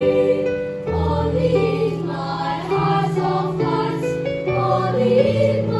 Holy is my heart of hearts, holy is my